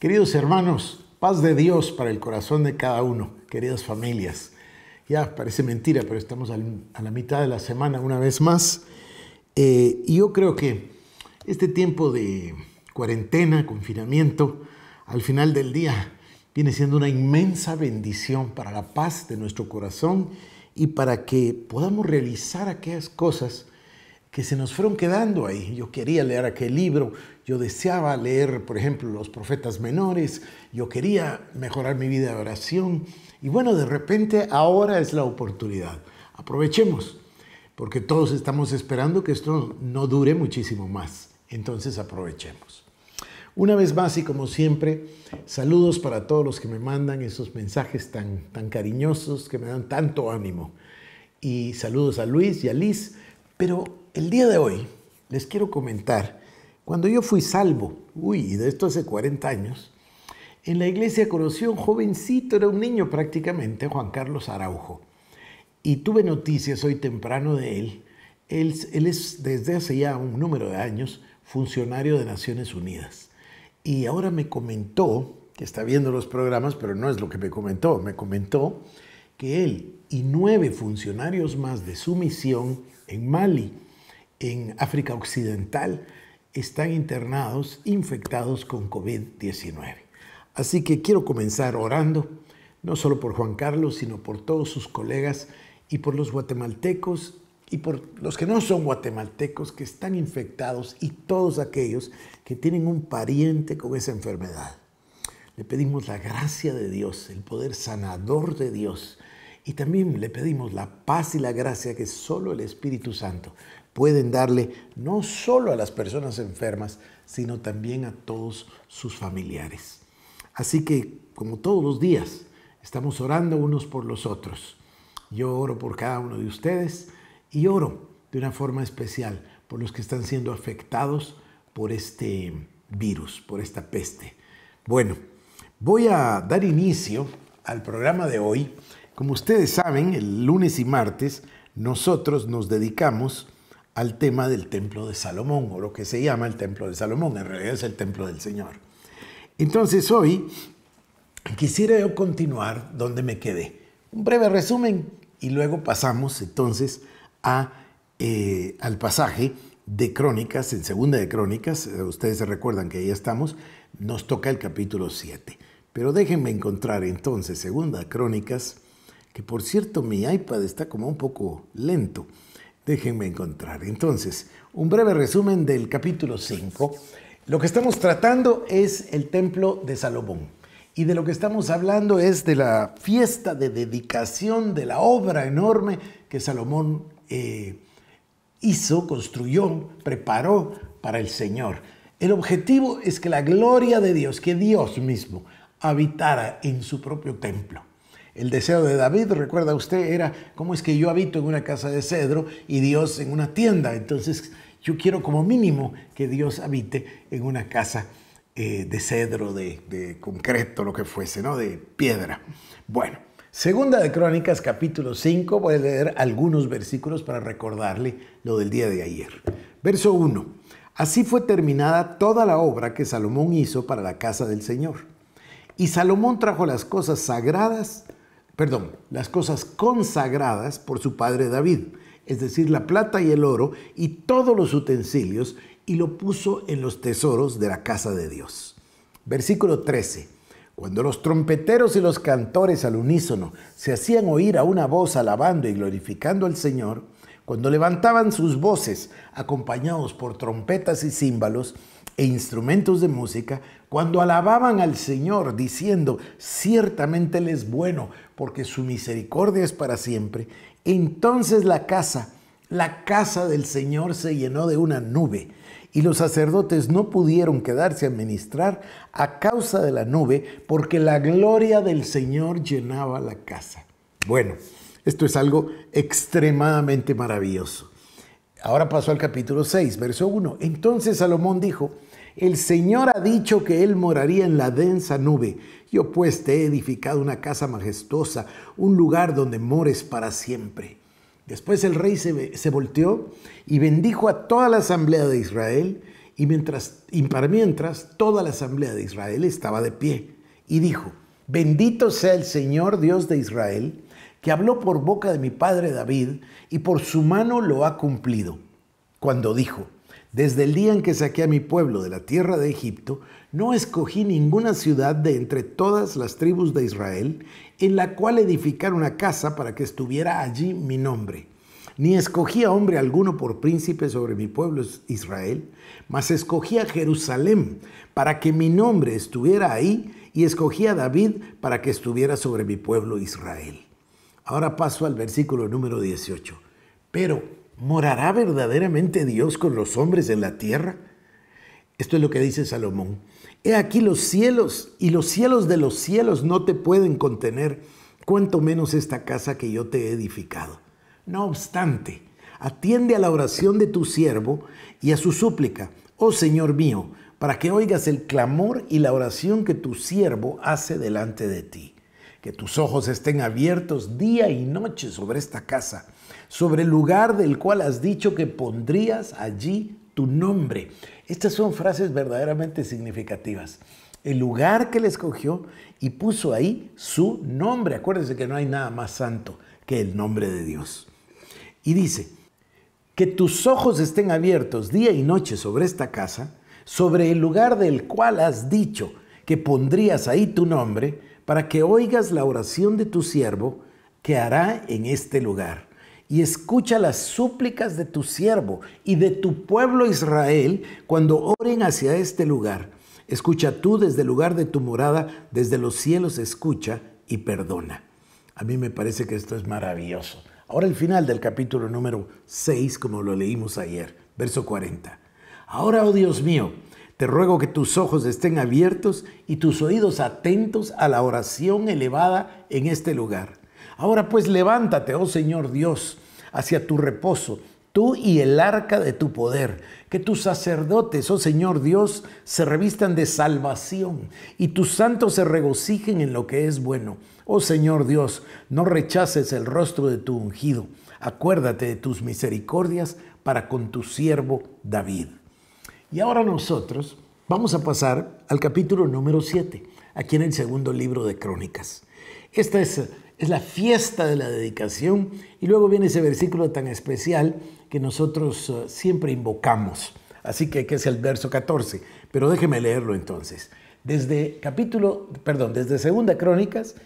Queridos hermanos, paz de Dios para el corazón de cada uno, queridas familias. Ya parece mentira, pero estamos a la mitad de la semana una vez más. Eh, y yo creo que este tiempo de cuarentena, confinamiento, al final del día viene siendo una inmensa bendición para la paz de nuestro corazón y para que podamos realizar aquellas cosas que se nos fueron quedando ahí. Yo quería leer aquel libro, yo deseaba leer, por ejemplo, los profetas menores, yo quería mejorar mi vida de oración. Y bueno, de repente ahora es la oportunidad. Aprovechemos, porque todos estamos esperando que esto no dure muchísimo más. Entonces aprovechemos. Una vez más y como siempre, saludos para todos los que me mandan esos mensajes tan, tan cariñosos que me dan tanto ánimo. Y saludos a Luis y a Liz. Pero el día de hoy les quiero comentar cuando yo fui salvo, uy, de esto hace 40 años, en la iglesia conocí a un jovencito, era un niño prácticamente, Juan Carlos Araujo. Y tuve noticias hoy temprano de él. Él, él es desde hace ya un número de años funcionario de Naciones Unidas. Y ahora me comentó, que está viendo los programas, pero no es lo que me comentó, me comentó que él y nueve funcionarios más de su misión en Mali, en África Occidental, están internados, infectados con COVID-19. Así que quiero comenzar orando, no solo por Juan Carlos, sino por todos sus colegas y por los guatemaltecos y por los que no son guatemaltecos que están infectados y todos aquellos que tienen un pariente con esa enfermedad. Le pedimos la gracia de Dios, el poder sanador de Dios. Y también le pedimos la paz y la gracia que solo el Espíritu Santo pueden darle no solo a las personas enfermas, sino también a todos sus familiares. Así que, como todos los días, estamos orando unos por los otros. Yo oro por cada uno de ustedes y oro de una forma especial por los que están siendo afectados por este virus, por esta peste. Bueno, voy a dar inicio al programa de hoy. Como ustedes saben, el lunes y martes nosotros nos dedicamos al tema del templo de Salomón, o lo que se llama el templo de Salomón, en realidad es el templo del Señor. Entonces hoy quisiera yo continuar donde me quedé. Un breve resumen y luego pasamos entonces a, eh, al pasaje de Crónicas, en Segunda de Crónicas, eh, ustedes se recuerdan que ahí estamos, nos toca el capítulo 7. Pero déjenme encontrar entonces Segunda Crónicas, que por cierto mi iPad está como un poco lento. Déjenme encontrar. Entonces, un breve resumen del capítulo 5. Lo que estamos tratando es el templo de Salomón. Y de lo que estamos hablando es de la fiesta de dedicación de la obra enorme que Salomón eh, hizo, construyó, preparó para el Señor. El objetivo es que la gloria de Dios, que Dios mismo habitara en su propio templo. El deseo de David, recuerda usted, era cómo es que yo habito en una casa de cedro y Dios en una tienda. Entonces yo quiero como mínimo que Dios habite en una casa eh, de cedro, de, concreto, lo que fuese, ¿no? De piedra. Bueno, segunda de Crónicas, capítulo 5, voy a leer algunos versículos para recordarle lo del día de ayer. Verso 1. Así fue terminada toda la obra que Salomón hizo para la casa del Señor. Y Salomón trajo las cosas sagradas perdón, las cosas consagradas por su padre David, es decir, la plata y el oro y todos los utensilios, y lo puso en los tesoros de la casa de Dios. Versículo 13. Cuando los trompeteros y los cantores al unísono se hacían oír a una voz alabando y glorificando al Señor, cuando levantaban sus voces acompañados por trompetas y címbalos e instrumentos de música, cuando alababan al Señor diciendo, ciertamente Él es bueno, porque su misericordia es para siempre, entonces la casa, la casa del Señor se llenó de una nube, y los sacerdotes no pudieron quedarse a ministrar a causa de la nube, porque la gloria del Señor llenaba la casa. Bueno, esto es algo extremadamente maravilloso. Ahora pasó al capítulo 6, verso 1. Entonces Salomón dijo, el Señor ha dicho que Él moraría en la densa nube. Yo pues te he edificado una casa majestuosa, un lugar donde mores para siempre. Después el rey se, se volteó y bendijo a toda la asamblea de Israel Y, mientras, y para mientras toda la asamblea de Israel estaba de pie y dijo, bendito sea el Señor Dios de Israel, que habló por boca de mi padre David y por su mano lo ha cumplido, cuando dijo, desde el día en que saqué a mi pueblo de la tierra de Egipto, no escogí ninguna ciudad de entre todas las tribus de Israel en la cual edificar una casa para que estuviera allí mi nombre. Ni escogí a hombre alguno por príncipe sobre mi pueblo Israel, mas escogí a Jerusalén para que mi nombre estuviera ahí y escogí a David para que estuviera sobre mi pueblo Israel. Ahora paso al versículo número 18. Pero, ¿morará verdaderamente Dios con los hombres en la tierra? Esto es lo que dice Salomón. He aquí los cielos y los cielos de los cielos no te pueden contener, cuanto menos esta casa que yo te he edificado. No obstante, atiende a la oración de tu siervo y a su súplica, oh Señor mío, para que oigas el clamor y la oración que tu siervo hace delante de ti. Que tus ojos estén abiertos día y noche sobre esta casa, sobre el lugar del cual has dicho que pondrías allí tu nombre. Estas son frases verdaderamente significativas. El lugar que le escogió y puso ahí su nombre. Acuérdense que no hay nada más santo que el nombre de Dios. Y dice, que tus ojos estén abiertos día y noche sobre esta casa, sobre el lugar del cual has dicho que pondrías ahí tu nombre, para que oigas la oración de tu siervo que hará en este lugar y escucha las súplicas de tu siervo y de tu pueblo Israel cuando oren hacia este lugar. Escucha tú desde el lugar de tu morada, desde los cielos escucha y perdona. A mí me parece que esto es maravilloso. Ahora el final del capítulo número 6, como lo leímos ayer, verso 40. Ahora, oh Dios mío, te ruego que tus ojos estén abiertos y tus oídos atentos a la oración elevada en este lugar Ahora pues levántate, oh Señor Dios, hacia tu reposo, tú y el arca de tu poder. Que tus sacerdotes, oh Señor Dios, se revistan de salvación y tus santos se regocijen en lo que es bueno. Oh Señor Dios, no rechaces el rostro de tu ungido. Acuérdate de tus misericordias para con tu siervo David. Y ahora nosotros vamos a pasar al capítulo número 7, aquí en el segundo libro de Crónicas. Esta es es la fiesta de la dedicación y luego viene ese versículo tan especial que nosotros eh, siempre invocamos. Así que, es el verso 14, pero déjeme leerlo entonces. Desde capítulo, perdón, desde Segunda Crónicas,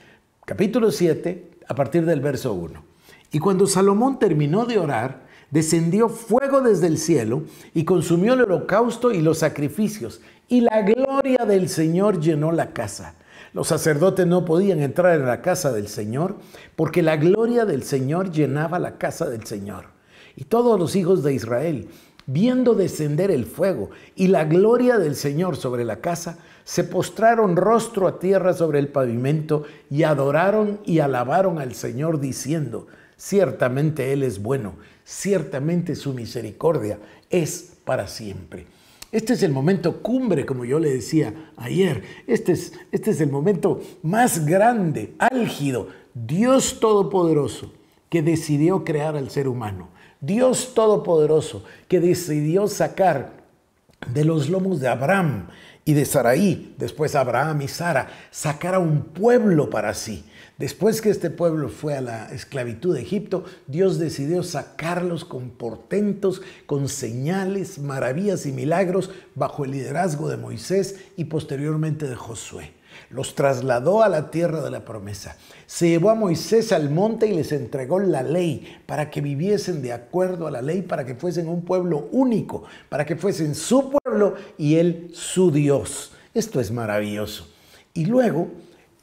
capítulo 7, a partir del verso 1. Y cuando Salomón terminó de orar, descendió fuego desde el cielo y consumió el holocausto y los sacrificios, y la gloria del Señor llenó la casa. Los sacerdotes no podían entrar en la casa del Señor porque la gloria del Señor llenaba la casa del Señor. Y todos los hijos de Israel, viendo descender el fuego y la gloria del Señor sobre la casa, se postraron rostro a tierra sobre el pavimento y adoraron y alabaron al Señor diciendo, ciertamente Él es bueno, ciertamente su misericordia es para siempre. Este es el momento cumbre, como yo le decía ayer. Este es, este es el momento más grande, álgido. Dios Todopoderoso que decidió crear al ser humano. Dios Todopoderoso que decidió sacar de los lomos de Abraham y de Saraí, después Abraham y Sara, sacar a un pueblo para sí. Después que este pueblo fue a la esclavitud de Egipto, Dios decidió sacarlos con portentos, con señales, maravillas y milagros bajo el liderazgo de Moisés y posteriormente de Josué. Los trasladó a la tierra de la promesa. Se llevó a Moisés al monte y les entregó la ley para que viviesen de acuerdo a la ley, para que fuesen un pueblo único, para que fuesen su pueblo y él su Dios. Esto es maravilloso. Y luego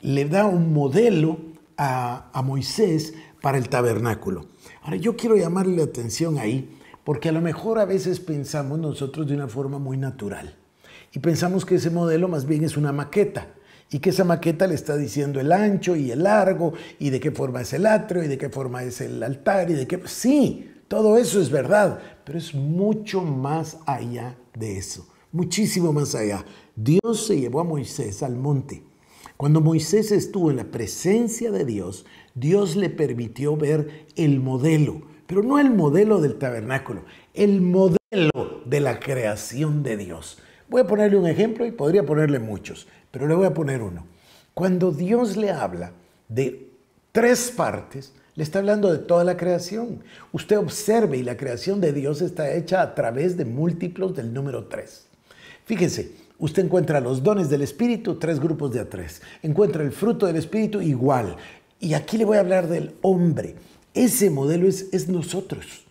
le da un modelo a, Moisés para el tabernáculo. Ahora, yo quiero llamarle la atención ahí, porque a lo mejor a veces pensamos nosotros de una forma muy natural y pensamos que ese modelo más bien es una maqueta y que esa maqueta le está diciendo el ancho y el largo y de qué forma es el atrio y de qué forma es el altar y de qué... Sí, todo eso es verdad, pero es mucho más allá de eso, muchísimo más allá. Dios se llevó a Moisés al monte cuando Moisés estuvo en la presencia de Dios, Dios le permitió ver el modelo, pero no el modelo del tabernáculo, el modelo de la creación de Dios. Voy a ponerle un ejemplo y podría ponerle muchos, pero le voy a poner uno. Cuando Dios le habla de tres partes, le está hablando de toda la creación. Usted observe y la creación de Dios está hecha a través de múltiplos del número tres. Fíjense, usted encuentra los dones del Espíritu, tres grupos de a tres. Encuentra el fruto del Espíritu igual. Y aquí le voy a hablar del hombre. Ese modelo es, es nosotros.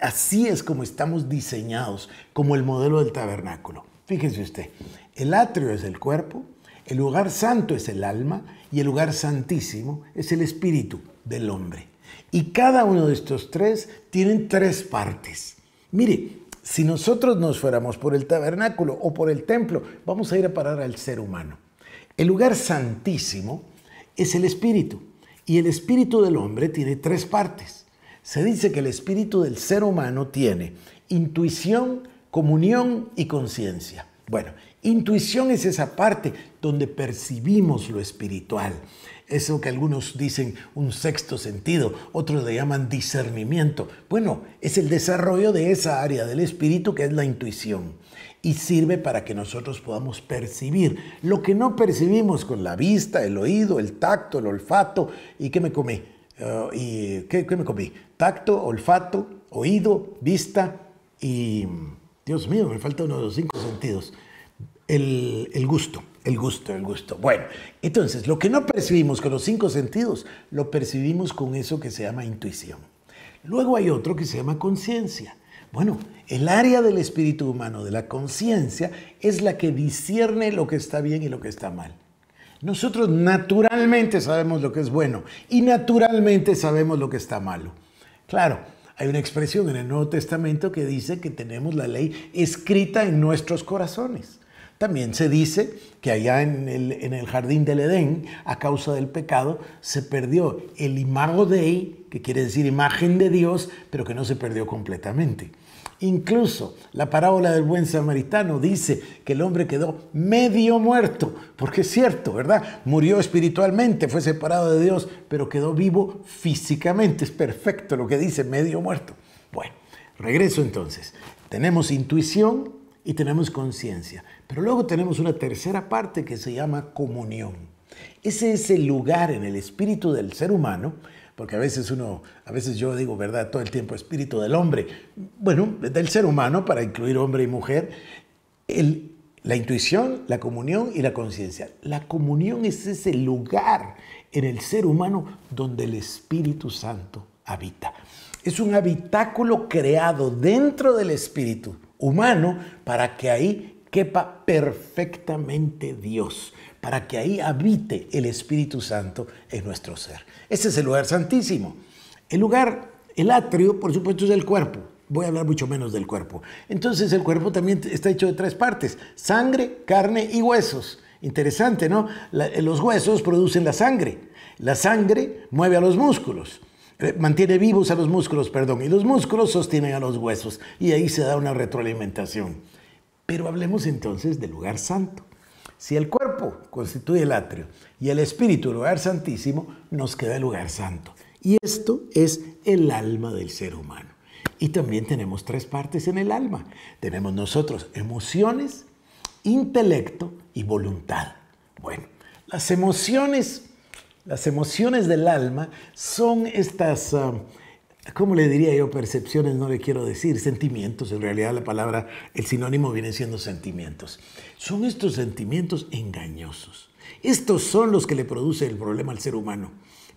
Así es como estamos diseñados, como el modelo del tabernáculo. Fíjese usted, el atrio es el cuerpo, el lugar santo es el alma y el lugar santísimo es el espíritu del hombre. Y cada uno de estos tres tienen tres partes. Mire, si nosotros nos fuéramos por el tabernáculo o por el templo, vamos a ir a parar al ser humano. El lugar santísimo es el espíritu y el espíritu del hombre tiene tres partes. Se dice que el espíritu del ser humano tiene intuición, comunión y conciencia. Bueno, intuición es esa parte donde percibimos lo espiritual. Eso que algunos dicen un sexto sentido, otros le llaman discernimiento. Bueno, es el desarrollo de esa área del espíritu que es la intuición y sirve para que nosotros podamos percibir lo que no percibimos con la vista, el oído, el tacto, el olfato. ¿Y qué me comí? Uh, ¿Y qué, qué me comí? Tacto, olfato, oído, vista y, Dios mío, me falta uno de los cinco sentidos. El, el, gusto, el gusto, el gusto. Bueno, entonces, lo que no percibimos con los cinco sentidos, lo percibimos con eso que se llama intuición. Luego hay otro que se llama conciencia. Bueno, el área del espíritu humano, de la conciencia, es la que discierne lo que está bien y lo que está mal. Nosotros naturalmente sabemos lo que es bueno y naturalmente sabemos lo que está malo. Claro, hay una expresión en el Nuevo Testamento que dice que tenemos la ley escrita en nuestros corazones. También se dice que allá en el, jardín del Edén, a causa del pecado, se perdió el imago Dei, que quiere decir imagen de Dios, pero que no se perdió completamente. Incluso la parábola del buen samaritano dice que el hombre quedó medio muerto, porque es cierto, ¿verdad? Murió espiritualmente, fue separado de Dios, pero quedó vivo físicamente. Es perfecto lo que dice medio muerto. Bueno, regreso entonces. Tenemos intuición y tenemos conciencia, pero luego tenemos una tercera parte que se llama comunión. Ese es el lugar en el espíritu del ser humano porque a veces uno, a veces yo digo, ¿verdad? Todo el tiempo espíritu del hombre, bueno, del ser humano, para incluir hombre y mujer, el, la intuición, la comunión y la conciencia. La comunión es ese lugar en el ser humano donde el Espíritu Santo habita. Es un habitáculo creado dentro del espíritu humano para que ahí quepa perfectamente Dios para que ahí habite el Espíritu Santo en nuestro ser. Ese es el lugar santísimo. El lugar, el atrio, por supuesto, es el cuerpo. Voy a hablar mucho menos del cuerpo. Entonces el cuerpo también está hecho de tres partes, sangre, carne y huesos. Interesante, ¿no? los huesos producen la sangre. La sangre mueve a los músculos eh, mantiene vivos a los músculos, perdón, y los músculos sostienen a los huesos, y ahí se da una retroalimentación. Pero hablemos entonces del lugar santo. Si el cuerpo constituye el atrio y el espíritu el lugar santísimo, nos queda el lugar santo. Y esto es el alma del ser humano. Y también tenemos tres partes en el alma. Tenemos nosotros emociones, intelecto y voluntad. Bueno, las emociones, las emociones del alma son estas... Ah, ¿cómo le diría yo? Percepciones no le quiero decir, sentimientos. En realidad la palabra, el sinónimo viene siendo sentimientos. Son estos sentimientos engañosos. Estos son los que le producen el problema al ser humano.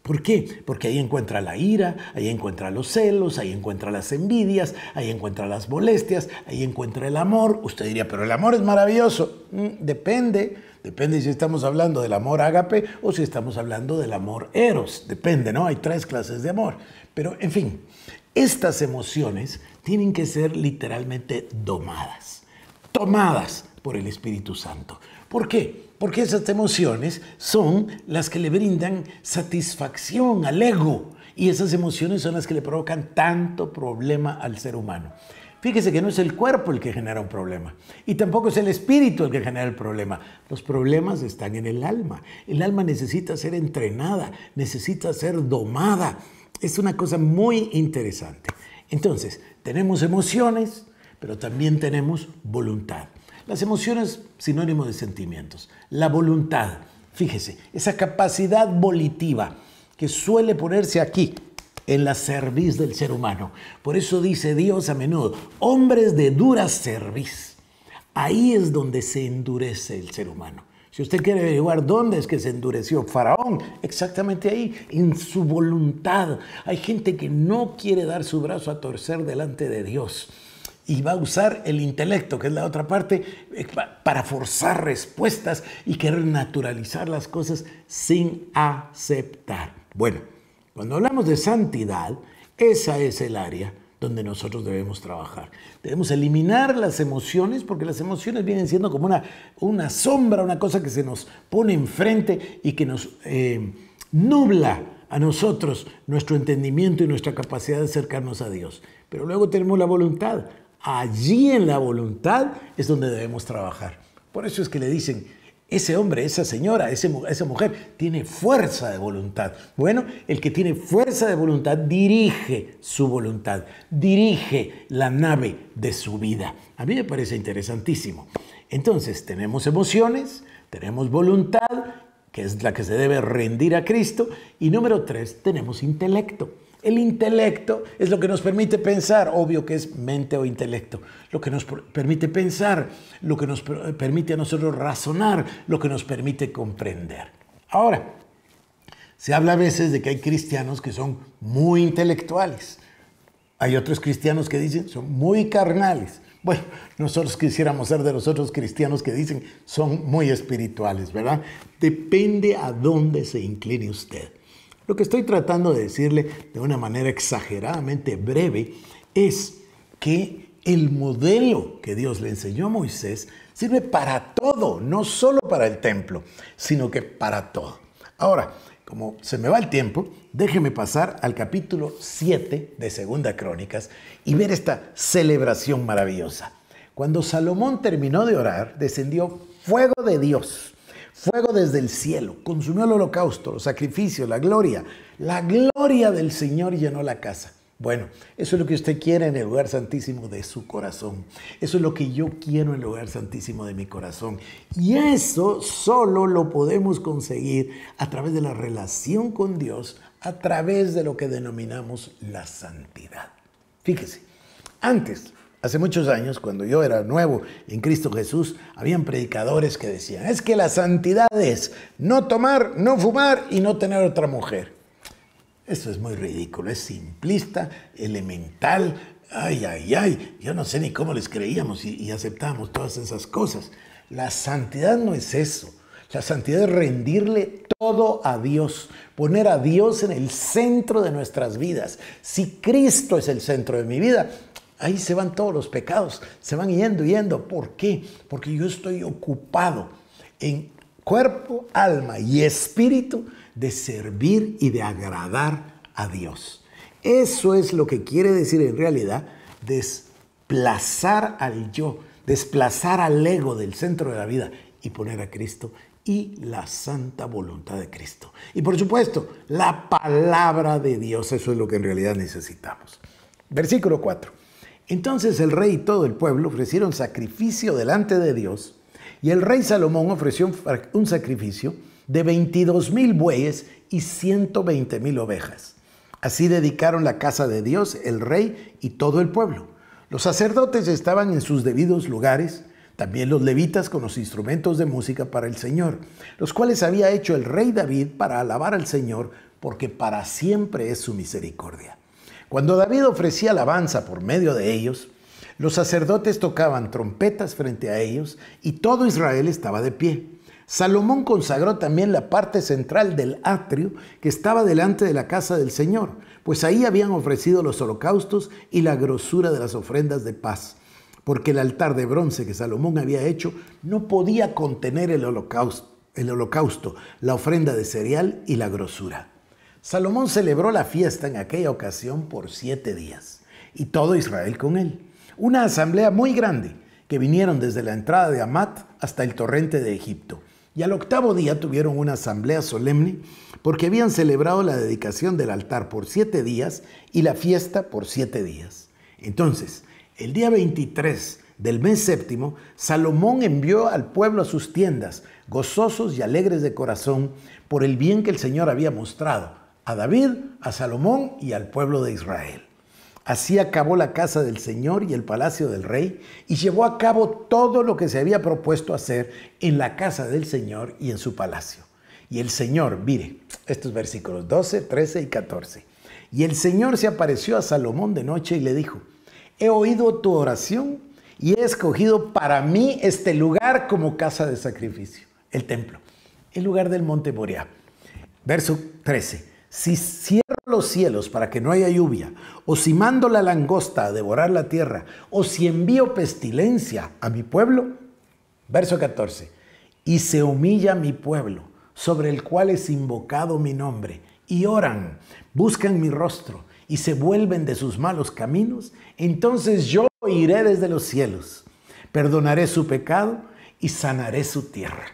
¿Por qué? Porque ahí encuentra la ira, ahí encuentra los celos, ahí encuentra las envidias, ahí encuentra las molestias, ahí encuentra el amor. Usted diría, pero el amor es maravilloso. Mm, depende, depende si estamos hablando del amor ágape o si estamos hablando del amor eros. Depende, ¿no? Hay tres clases de amor. Pero, en fin, estas emociones tienen que ser literalmente domadas, tomadas por el Espíritu Santo. ¿Por qué? Porque esas emociones son las que le brindan satisfacción al ego y esas emociones son las que le provocan tanto problema al ser humano. Fíjese que no es el cuerpo el que genera un problema y tampoco es el espíritu el que genera el problema. Los problemas están en el alma. El alma necesita ser entrenada, necesita ser domada es una cosa muy interesante. Entonces, tenemos emociones, pero también tenemos voluntad. Las emociones, sinónimo de sentimientos. La voluntad, fíjese, esa capacidad volitiva que suele ponerse aquí, en la cerviz del ser humano. Por eso dice Dios a menudo, hombres de dura cerviz. Ahí es donde se endurece el ser humano. Si usted quiere averiguar dónde es que se endureció Faraón, exactamente ahí, en su voluntad. Hay gente que no quiere dar su brazo a torcer delante de Dios y va a usar el intelecto, que es la otra parte, eh, para forzar respuestas y querer naturalizar las cosas sin aceptar. Bueno, cuando hablamos de santidad, esa es el área donde nosotros debemos trabajar. Debemos eliminar las emociones, porque las emociones vienen siendo como una, una sombra, una cosa que se nos pone enfrente y que nos eh, nubla a nosotros nuestro entendimiento y nuestra capacidad de acercarnos a Dios. Pero luego tenemos la voluntad. Allí en la voluntad es donde debemos trabajar. Por eso es que le dicen, ese hombre, esa señora, esa mujer tiene fuerza de voluntad. Bueno, el que tiene fuerza de voluntad dirige su voluntad, dirige la nave de su vida. A mí me parece interesantísimo. Entonces, tenemos emociones, tenemos voluntad, que es la que se debe rendir a Cristo, y número tres, tenemos intelecto. El intelecto es lo que nos permite pensar, obvio que es mente o intelecto, lo que nos permite pensar, lo que nos permite a nosotros razonar, lo que nos permite comprender. Ahora, se habla a veces de que hay cristianos que son muy intelectuales. Hay otros cristianos que dicen son muy carnales. Bueno, nosotros quisiéramos ser de los otros cristianos que dicen son muy espirituales, ¿verdad? Depende a dónde se incline usted. Lo que estoy tratando de decirle de una manera exageradamente breve es que el modelo que Dios le enseñó a Moisés sirve para todo, no solo para el templo, sino que para todo. Ahora, como se me va el tiempo, déjeme pasar al capítulo 7 de Segunda Crónicas y ver esta celebración maravillosa. Cuando Salomón terminó de orar, descendió fuego de Dios Fuego desde el cielo, consumió el holocausto, los sacrificios, la gloria. La gloria del Señor llenó la casa. Bueno, eso es lo que usted quiere en el lugar santísimo de su corazón. Eso es lo que yo quiero en el lugar santísimo de mi corazón. Y eso solo lo podemos conseguir a través de la relación con Dios, a través de lo que denominamos la santidad. Fíjese, antes Hace muchos años, cuando yo era nuevo en Cristo Jesús, habían predicadores que decían, es que la santidad es no tomar, no fumar y no tener otra mujer. Eso es muy ridículo, es simplista, elemental. Ay, ay, ay, yo no sé ni cómo les creíamos y, y aceptábamos todas esas cosas. La santidad no es eso. La santidad es rendirle todo a Dios, poner a Dios en el centro de nuestras vidas. Si Cristo es el centro de mi vida, Ahí se van todos los pecados, se van yendo, yendo. ¿Por qué? Porque yo estoy ocupado en cuerpo, alma y espíritu de servir y de agradar a Dios. Eso es lo que quiere decir en realidad desplazar al yo, desplazar al ego del centro de la vida y poner a Cristo y la santa voluntad de Cristo. Y por supuesto, la palabra de Dios, eso es lo que en realidad necesitamos. Versículo 4. Entonces el rey y todo el pueblo ofrecieron sacrificio delante de Dios, y el rey Salomón ofreció un sacrificio de 22 mil bueyes y 120 mil ovejas. Así dedicaron la casa de Dios el rey y todo el pueblo. Los sacerdotes estaban en sus debidos lugares, también los levitas con los instrumentos de música para el Señor, los cuales había hecho el rey David para alabar al Señor, porque para siempre es su misericordia. Cuando David ofrecía alabanza por medio de ellos, los sacerdotes tocaban trompetas frente a ellos y todo Israel estaba de pie. Salomón consagró también la parte central del atrio que estaba delante de la casa del Señor, pues ahí habían ofrecido los holocaustos y la grosura de las ofrendas de paz, porque el altar de bronce que Salomón había hecho no podía contener el holocausto, el holocausto la ofrenda de cereal y la grosura. Salomón celebró la fiesta en aquella ocasión por siete días, y todo Israel con él. Una asamblea muy grande, que vinieron desde la entrada de Amat hasta el torrente de Egipto. Y al octavo día tuvieron una asamblea solemne porque habían celebrado la dedicación del altar por siete días y la fiesta por siete días. Entonces, El día 23 del mes séptimo, Salomón envió al pueblo a sus tiendas, gozosos y alegres de corazón, por el bien que el Señor había mostrado a David, a Salomón y al pueblo de Israel. Así acabó la casa del Señor y el palacio del rey y llevó a cabo todo lo que se había propuesto hacer en la casa del Señor y en su palacio. Y el Señor, mire, estos versículos 12, 13 y 14. Y el Señor se apareció a Salomón de noche y le dijo, he oído tu oración y he escogido para mí este lugar como casa de sacrificio, el templo, el lugar del monte Moriah. Verso 13. Si cierro los cielos para que no haya lluvia, o si mando la langosta a devorar la tierra, o si envío pestilencia a mi pueblo, verso 14, y se humilla mi pueblo, sobre el cual es invocado mi nombre, y oran, buscan mi rostro, y se vuelven de sus malos caminos, entonces yo iré desde los cielos, perdonaré su pecado y sanaré su tierra.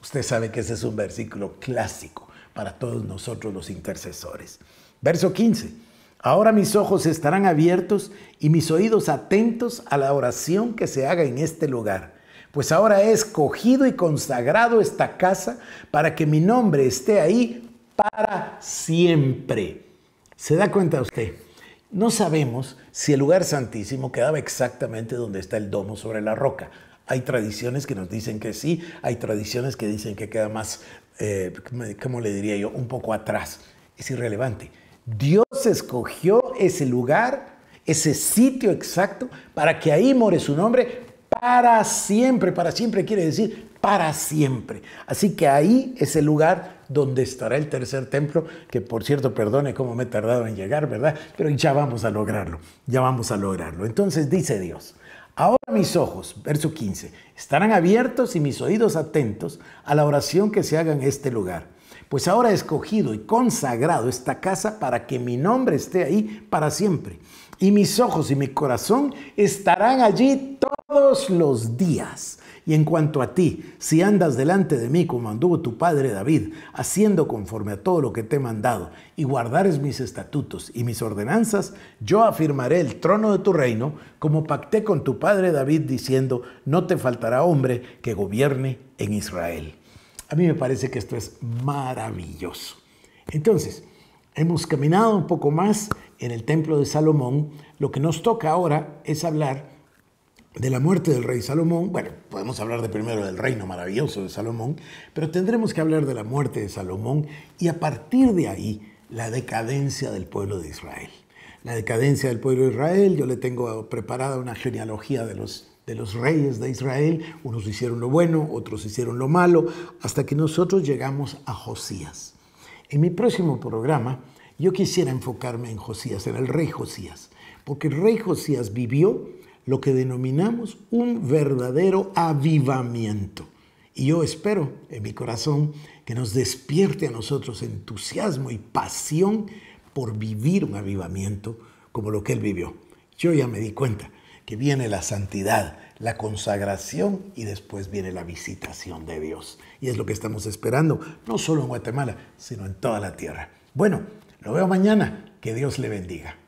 Usted sabe que ese es un versículo clásico para todos nosotros los intercesores. Verso 15. Ahora mis ojos estarán abiertos y mis oídos atentos a la oración que se haga en este lugar. Pues ahora he escogido y consagrado esta casa para que mi nombre esté ahí para siempre. ¿Se da cuenta usted? No sabemos si el lugar santísimo quedaba exactamente donde está el domo sobre la roca. Hay tradiciones que nos dicen que sí, hay tradiciones que dicen que queda más eh, ¿cómo le diría yo? Un poco atrás. Es irrelevante. Dios escogió ese lugar, ese sitio exacto, para que ahí more su nombre para siempre. Para siempre quiere decir para siempre. Así que ahí es el lugar donde estará el tercer templo, que por cierto, perdone cómo me he tardado en llegar, ¿verdad? Pero ya vamos a lograrlo, ya vamos a lograrlo. Entonces dice Dios, Ahora mis ojos, verso 15, estarán abiertos y mis oídos atentos a la oración que se haga en este lugar. Pues ahora he escogido y consagrado esta casa para que mi nombre esté ahí para siempre. Y mis ojos y mi corazón estarán allí todos los días. Y en cuanto a ti, si andas delante de mí como anduvo tu padre David, haciendo conforme a todo lo que te he mandado, y guardares mis estatutos y mis ordenanzas, yo afirmaré el trono de tu reino, como pacté con tu padre David, diciendo, no te faltará hombre que gobierne en Israel. A mí me parece que esto es maravilloso. Entonces, hemos caminado un poco más en el templo de Salomón. Lo que nos toca ahora es hablar de la muerte del rey Salomón, bueno, podemos hablar de primero del reino maravilloso de Salomón, pero tendremos que hablar de la muerte de Salomón y a partir de ahí la decadencia del pueblo de Israel. La decadencia del pueblo de Israel, yo le tengo preparada una genealogía de los, de los reyes de Israel, unos hicieron lo bueno, otros hicieron lo malo, hasta que nosotros llegamos a Josías. En mi próximo programa yo quisiera enfocarme en Josías, en el rey Josías, porque el rey Josías vivió lo que denominamos un verdadero avivamiento. Y yo espero en mi corazón que nos despierte a nosotros entusiasmo y pasión por vivir un avivamiento como lo que él vivió. Yo ya me di cuenta que viene la santidad, la consagración y después viene la visitación de Dios. Y es lo que estamos esperando, no solo en Guatemala, sino en toda la tierra. Bueno, lo veo mañana. Que Dios le bendiga.